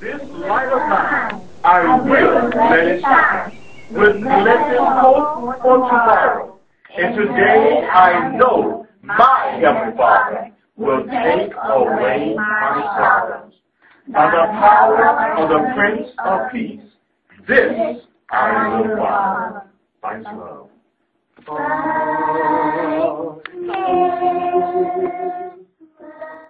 This light of mine, I will let it shine with blessed hope for tomorrow. And today I know my Heavenly Father will take away my sorrows. By the power of the Prince of Peace, this I will follow. By love.